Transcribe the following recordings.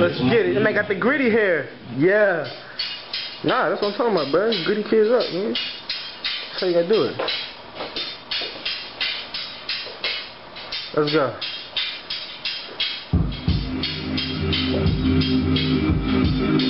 Let's get it. And I got the gritty hair. Yeah. Nah, that's what I'm talking about, bro. Gritty kids up, man. That's how you gotta do it. Let's go. Hey.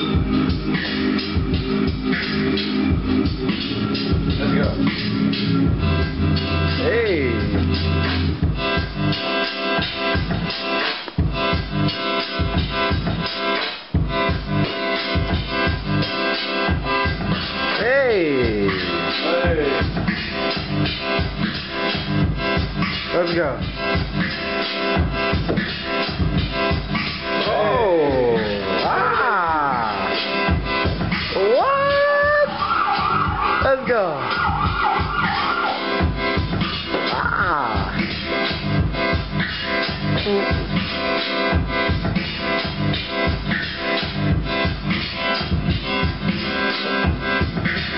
Let's go. Oh. Ah. What? Let's go. Ah.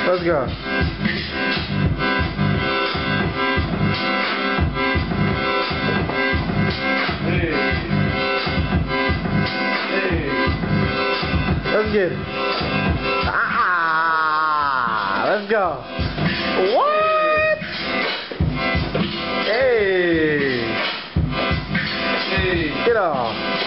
Let's go. good. Ah, let's go. What? Hey. Hey. Get off.